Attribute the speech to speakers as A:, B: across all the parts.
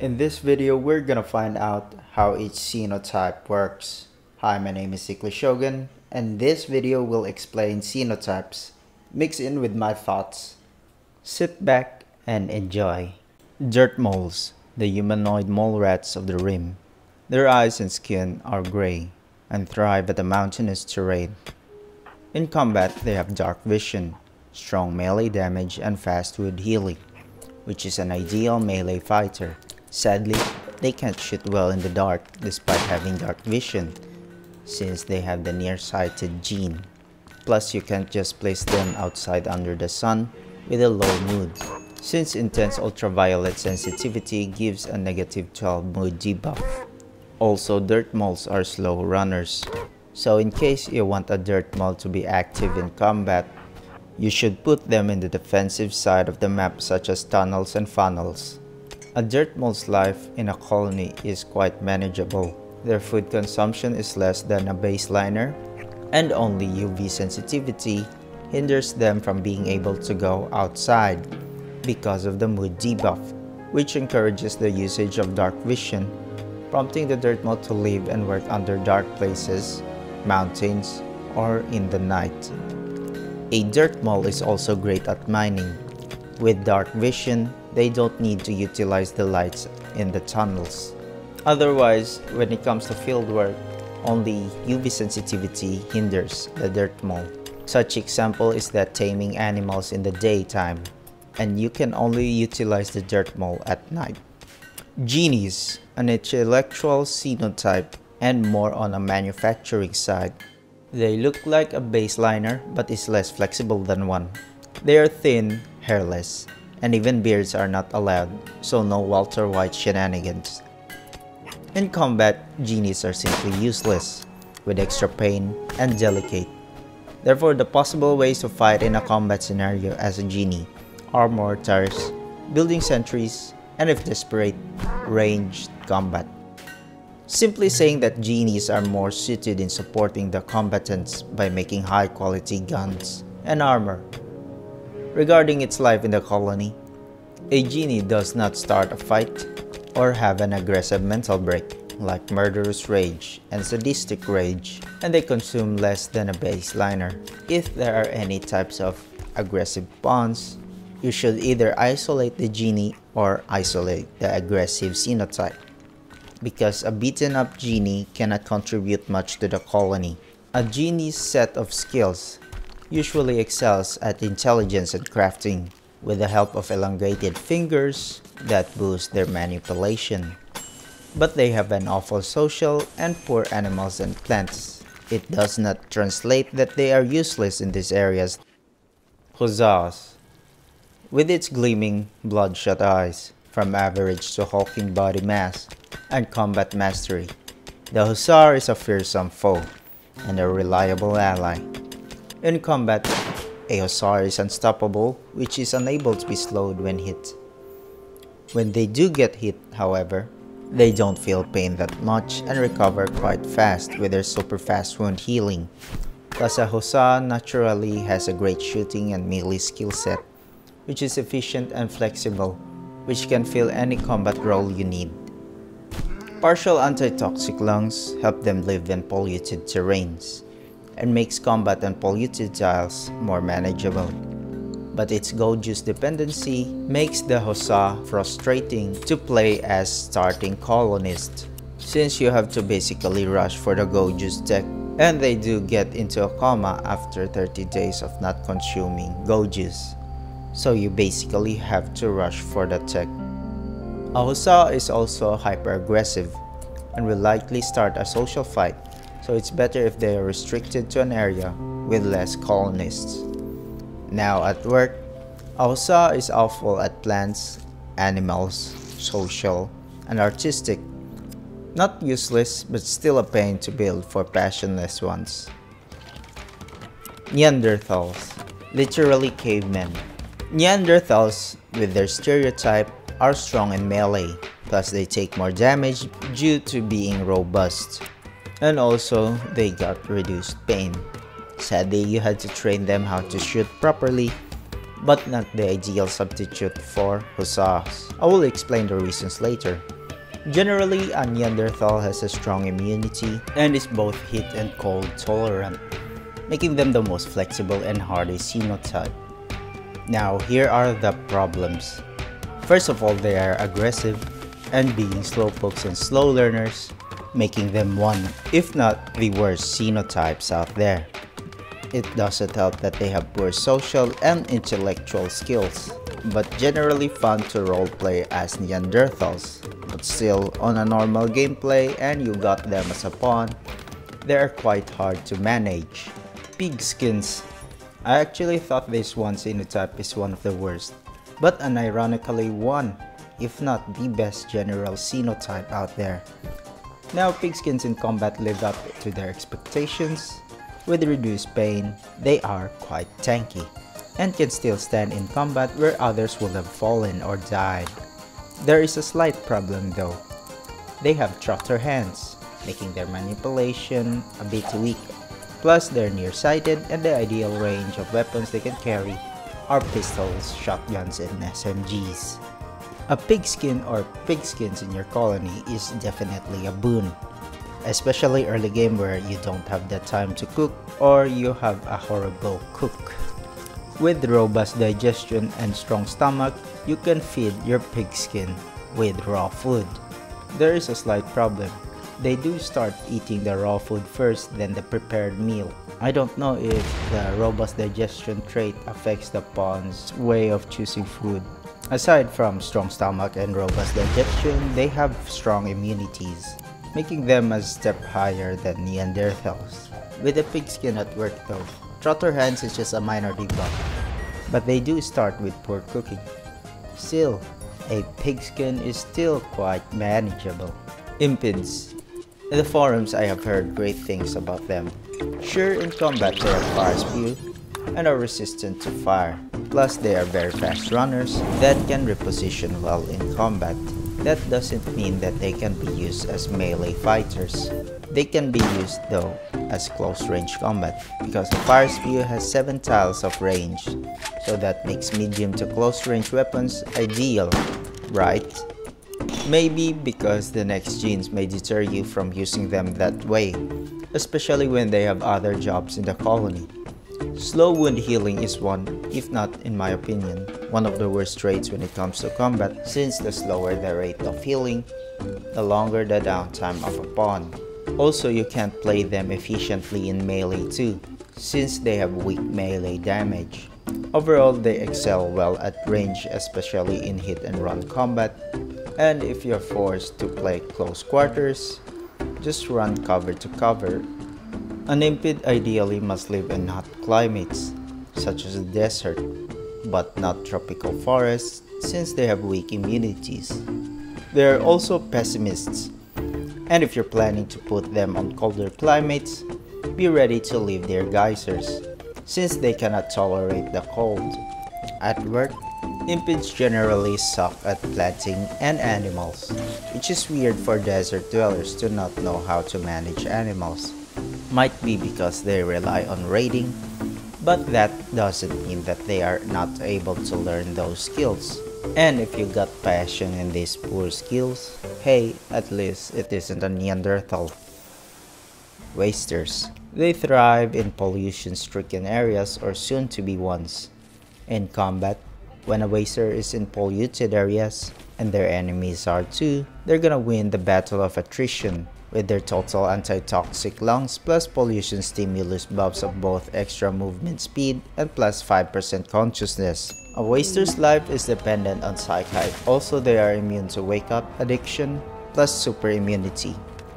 A: In this video, we're gonna find out how each xenotype works. Hi, my name is Sickly Shogun, and this video will explain xenotypes, mix in with my thoughts. Sit back and enjoy. Dirt moles, the humanoid mole rats of the rim. Their eyes and skin are gray and thrive at the mountainous terrain. In combat, they have dark vision, strong melee damage, and fast wound healing, which is an ideal melee fighter. Sadly, they can't shoot well in the dark despite having dark vision, since they have the nearsighted gene. Plus, you can't just place them outside under the sun with a low mood, since intense ultraviolet sensitivity gives a negative 12 mood debuff. Also, dirt moles are slow runners, so in case you want a dirt mole to be active in combat, you should put them in the defensive side of the map such as tunnels and funnels. A dirt mole's life in a colony is quite manageable. Their food consumption is less than a baseliner, and only UV sensitivity hinders them from being able to go outside because of the mood debuff, which encourages the usage of dark vision, prompting the dirt mole to live and work under dark places, mountains, or in the night. A dirt mole is also great at mining. With dark vision, they don't need to utilize the lights in the tunnels. Otherwise, when it comes to fieldwork, only UV sensitivity hinders the dirt mole. Such example is that taming animals in the daytime, and you can only utilize the dirt mole at night. Genies, an intellectual xenotype and more on a manufacturing side. They look like a baseliner but is less flexible than one. They are thin, hairless, and even beards are not allowed, so no Walter White shenanigans. In combat, genies are simply useless, with extra pain and delicate. Therefore, the possible ways to fight in a combat scenario as a genie are mortars, building sentries, and if desperate, ranged combat. Simply saying that genies are more suited in supporting the combatants by making high quality guns and armor. Regarding its life in the colony, a genie does not start a fight or have an aggressive mental break like murderous rage and sadistic rage, and they consume less than a baseliner. If there are any types of aggressive bonds, you should either isolate the genie or isolate the aggressive xenotype, because a beaten up genie cannot contribute much to the colony. A genie's set of skills usually excels at intelligence and crafting, with the help of elongated fingers that boost their manipulation. But they have an awful social and poor animals and plants. It does not translate that they are useless in these areas. Hussars With its gleaming, bloodshot eyes, from average to hulking body mass, and combat mastery, the Hussar is a fearsome foe and a reliable ally. In combat, a Hussar is unstoppable, which is unable to be slowed when hit. When they do get hit, however, they don't feel pain that much and recover quite fast with their super fast wound healing. Thus a Hussar naturally has a great shooting and melee skill set, which is efficient and flexible, which can fill any combat role you need. Partial antitoxic lungs help them live in polluted terrains and makes combat on polluted tiles more manageable. But its go juice dependency makes the Hussar frustrating to play as starting colonist, since you have to basically rush for the go juice tech and they do get into a coma after 30 days of not consuming go juice. So you basically have to rush for the tech. A Hussar is also hyper aggressive and will likely start a social fight so it's better if they are restricted to an area with less colonists. Now at work, Hussar is awful at plants, animals, social, and artistic. Not useless, but still a pain to build for passionless ones. Neanderthals, literally cavemen. Neanderthals, with their stereotype, are strong in melee, plus they take more damage due to being robust. And also, they got reduced pain. Sadly, you had to train them how to shoot properly, but not the ideal substitute for hussars. I will explain the reasons later. Generally, a Neanderthal has a strong immunity and is both heat and cold tolerant, making them the most flexible and hardy xenotype. Now, here are the problems. First of all, they are aggressive, and being slowpokes and slow learners, making them one, if not the worst xenotypes out there. It doesn't help that they have poor social and intellectual skills, but generally fun to roleplay as Neanderthals. But still, on a normal gameplay and you got them as a pawn, they are quite hard to manage. Pigskins. I actually thought this one xenotype is one of the worst, but an ironically one, if not the best general xenotype out there. Now pigskins in combat live up to their expectations, with reduced pain, they are quite tanky and can still stand in combat where others would have fallen or died. There is a slight problem though. They have trotter hands, making their manipulation a bit weak. Plus they're nearsighted and the ideal range of weapons they can carry are pistols, shotguns, and SMGs. A pigskin or pigskins in your colony is definitely a boon especially early game where you don't have the time to cook or you have a horrible cook. With robust digestion and strong stomach, you can feed your pigskin with raw food. There is a slight problem. They do start eating the raw food first then the prepared meal. I don't know if the robust digestion trait affects the pawn's way of choosing food. Aside from strong stomach and robust digestion, they have strong immunities making them a step higher than Neanderthals. With the pigskin at work though, trotter hands is just a minor debuff, but they do start with poor cooking. Still, a pigskin is still quite manageable. Impids. In the forums I have heard great things about them. Sure in combat they have fire spew and are resistant to fire. Plus they are very fast runners that can reposition well in combat. That doesn't mean that they can be used as melee fighters. They can be used though as close range combat because the fire spew has 7 tiles of range so that makes medium to close range weapons ideal, right? Maybe because the next genes may deter you from using them that way, especially when they have other jobs in the colony. Slow wound healing is one, if not in my opinion, one of the worst traits when it comes to combat since the slower the rate of healing, the longer the downtime of a pawn. Also you can't play them efficiently in melee too, since they have weak melee damage. Overall they excel well at range especially in hit and run combat, and if you're forced to play close quarters, just run cover to cover an impid ideally must live in hot climates, such as the desert, but not tropical forests since they have weak immunities. They are also pessimists, and if you're planning to put them on colder climates, be ready to leave their geysers, since they cannot tolerate the cold. At work, impids generally suck at planting and animals, which is weird for desert dwellers to not know how to manage animals. Might be because they rely on raiding, but that doesn't mean that they are not able to learn those skills. And if you got passion in these poor skills, hey, at least it isn't a Neanderthal. Wasters. They thrive in pollution-stricken areas or soon-to-be ones. In combat, when a waster is in polluted areas, and their enemies are too, they're gonna win the battle of attrition with their total anti-toxic lungs plus pollution stimulus buffs of both extra movement speed and plus 5% consciousness. A waster's life is dependent on psychite. Also, they are immune to wake-up addiction plus super immunity,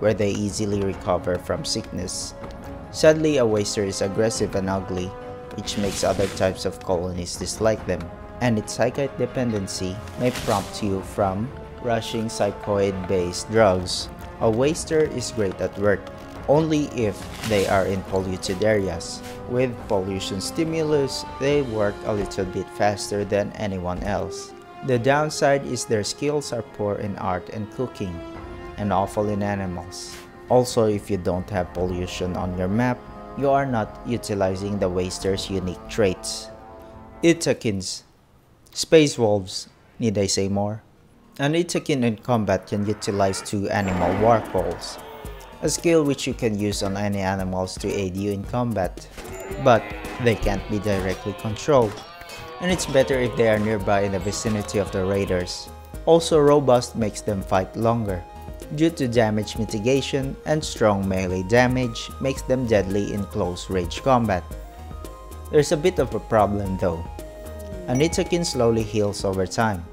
A: where they easily recover from sickness. Sadly, a waster is aggressive and ugly, which makes other types of colonies dislike them, and its psychite dependency may prompt you from rushing psychoid-based drugs a waster is great at work only if they are in polluted areas. With pollution stimulus, they work a little bit faster than anyone else. The downside is their skills are poor in art and cooking, and awful in animals. Also, if you don't have pollution on your map, you are not utilizing the waster's unique traits. Yttakins. Space Wolves, need I say more? An Yttakin in combat can utilize two animal war calls, a skill which you can use on any animals to aid you in combat, but they can't be directly controlled, and it's better if they are nearby in the vicinity of the raiders. Also robust makes them fight longer, due to damage mitigation and strong melee damage makes them deadly in close range combat. There's a bit of a problem though. An Yttakin slowly heals over time.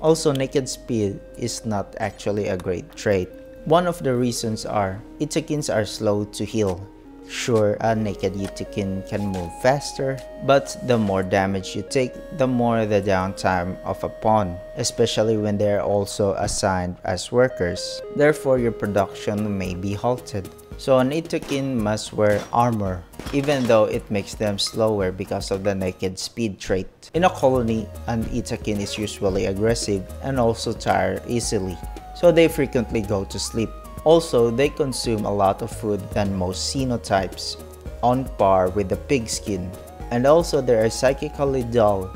A: Also naked speed is not actually a great trait. One of the reasons are Yttakins are slow to heal Sure, a naked Yttakin can move faster, but the more damage you take, the more the downtime of a pawn, especially when they are also assigned as workers. Therefore, your production may be halted. So an Yttakin must wear armor, even though it makes them slower because of the naked speed trait. In a colony, an Yttakin is usually aggressive and also tired easily, so they frequently go to sleep. Also, they consume a lot of food than most xenotypes, on par with the pigskin. And also they are psychically dull,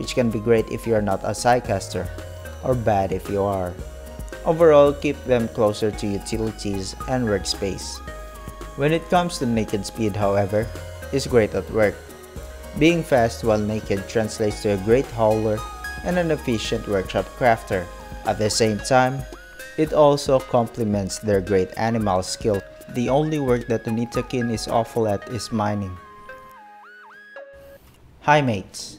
A: which can be great if you are not a psycaster, or bad if you are. Overall, keep them closer to utilities and workspace. When it comes to naked speed, however, is great at work. Being fast while naked translates to a great hauler and an efficient workshop crafter. At the same time, it also complements their great animal skill. The only work that the Yttakin is awful at is mining. High mates.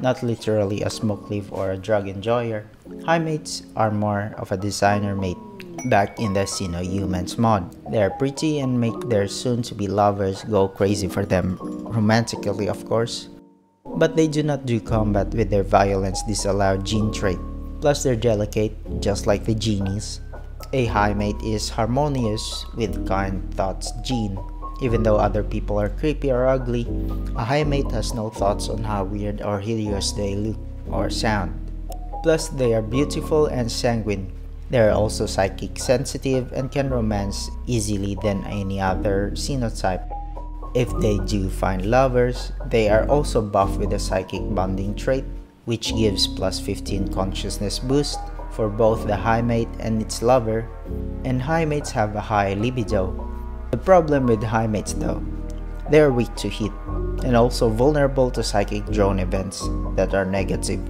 A: Not literally a smoke leaf or a drug enjoyer, high mates are more of a designer mate back in the Xeno Humans mod. They are pretty and make their soon-to-be lovers go crazy for them, romantically of course. But they do not do combat with their violence disallowed gene trait. Plus they're delicate, just like the genies. A high mate is harmonious with kind thoughts gene. Even though other people are creepy or ugly, a high mate has no thoughts on how weird or hideous they look or sound. Plus they are beautiful and sanguine. They are also psychic sensitive and can romance easily than any other xenotype. If they do find lovers, they are also buffed with a psychic bonding trait which gives plus 15 consciousness boost for both the high mate and its lover, and high mates have a high libido. The problem with high mates though, they are weak to heat, and also vulnerable to psychic drone events that are negative.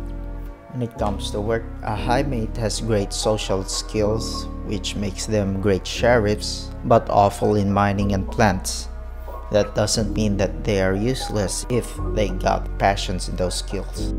A: When it comes to work, a high mate has great social skills, which makes them great sheriffs, but awful in mining and plants. That doesn't mean that they are useless if they got passions in those skills.